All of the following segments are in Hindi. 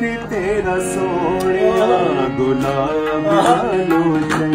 तेरा सोने गुलाब लोचन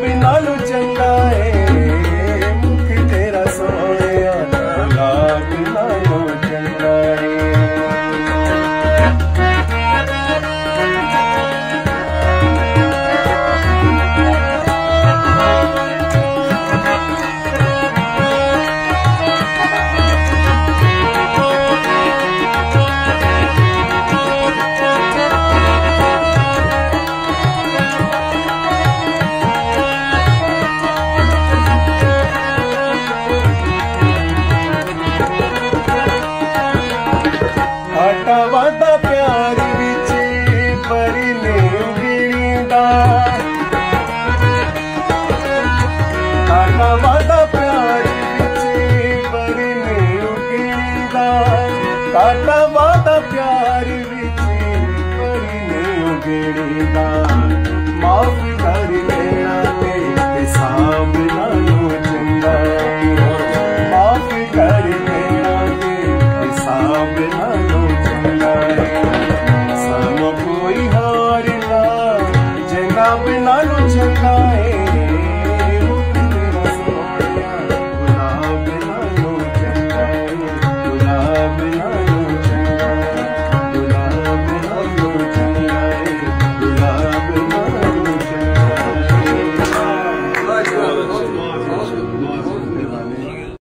ਬਿਨਾਂ ਲੋ ਚੰਗਾ ਏ माझा प्यारी बरी नेवगीदा काटा माझा प्यारी बरी नेवगीदा माफ करी